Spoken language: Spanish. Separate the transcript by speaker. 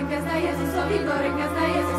Speaker 1: goreng, que está, y eso,